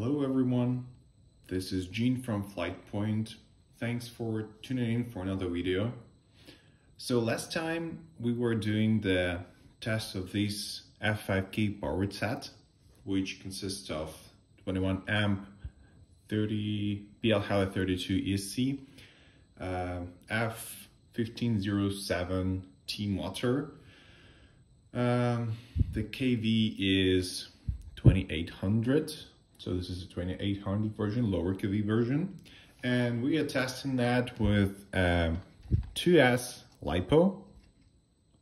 Hello everyone, this is Gene from Flightpoint. Thanks for tuning in for another video. So last time we were doing the test of this F5K powered set, which consists of 21 amp, 30 BLHeli 32 ESC, uh, F1507T motor. Um, the KV is 2800 so this is a 2800 version, lower KV version. And we are testing that with um, 2S LiPo,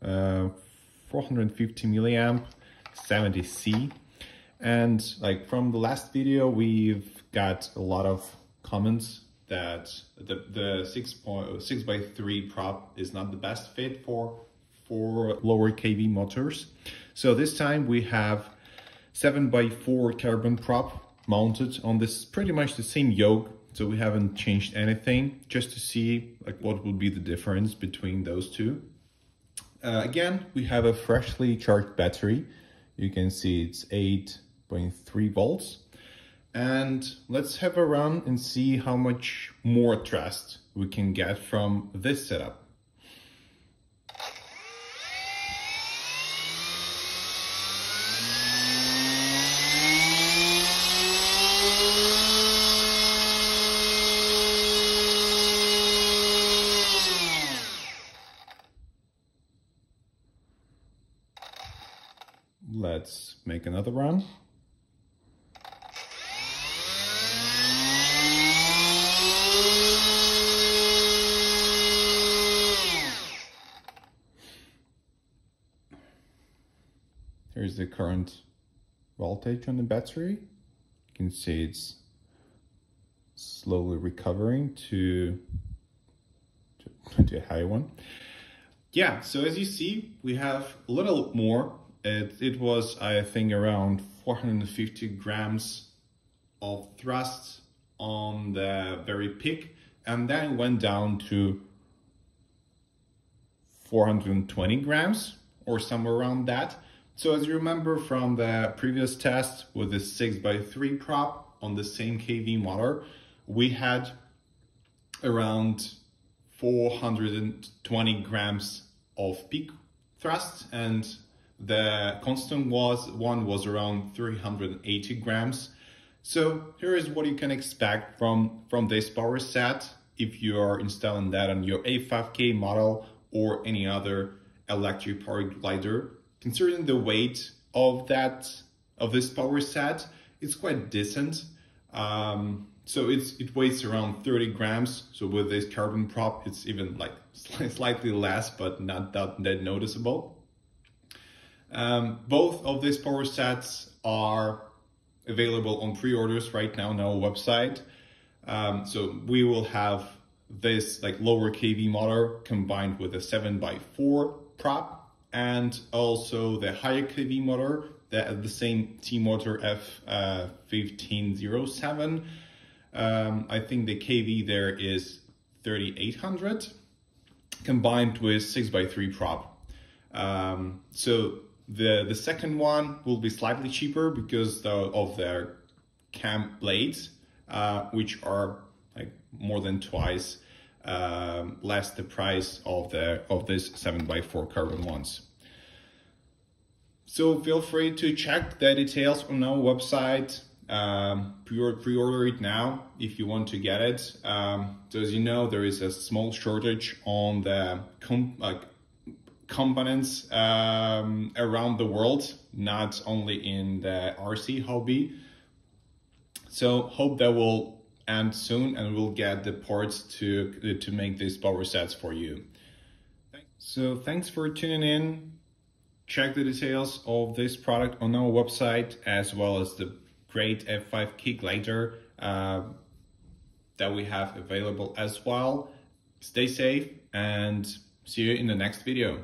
uh, 450 milliamp, 70C. And like from the last video, we've got a lot of comments that the, the 6, point, 6 by 3 prop is not the best fit for, for lower KV motors. So this time we have 7 by 4 carbon prop mounted on this pretty much the same yoke so we haven't changed anything just to see like what would be the difference between those two. Uh, again we have a freshly charged battery. You can see it's 8.3 volts. And let's have a run and see how much more thrust we can get from this setup Let's make another run. Here's the current voltage on the battery. You can see it's slowly recovering to, to, to a high one. Yeah, so as you see, we have a little more it, it was, I think, around 450 grams of thrust on the very peak and then went down to 420 grams or somewhere around that. So as you remember from the previous test with the 6x3 prop on the same KV motor, we had around 420 grams of peak thrust and the constant was one was around 380 grams. So here is what you can expect from, from this power set if you are installing that on your F5K model or any other electric power glider. Considering the weight of that of this power set, it's quite decent. Um, so it's it weighs around 30 grams. So with this carbon prop, it's even like slightly less, but not that, that noticeable. Um, both of these power sets are available on pre-orders right now on our website. Um, so we will have this like lower KV motor combined with a 7x4 prop and also the higher KV motor, the, the same T-motor F1507. Uh, um, I think the KV there is 3800 combined with 6x3 prop. Um, so the, the second one will be slightly cheaper because the, of their cam blades, uh, which are like more than twice um, less the price of the of this 7x4 carbon ones. So feel free to check the details on our website. Um, pre-order it now if you want to get it. Um, so as you know, there is a small shortage on the like components um, around the world, not only in the RC hobby. So hope that will end soon and we'll get the parts to, to make these power sets for you. So thanks for tuning in. Check the details of this product on our website as well as the great F5 glider uh, that we have available as well. Stay safe and see you in the next video.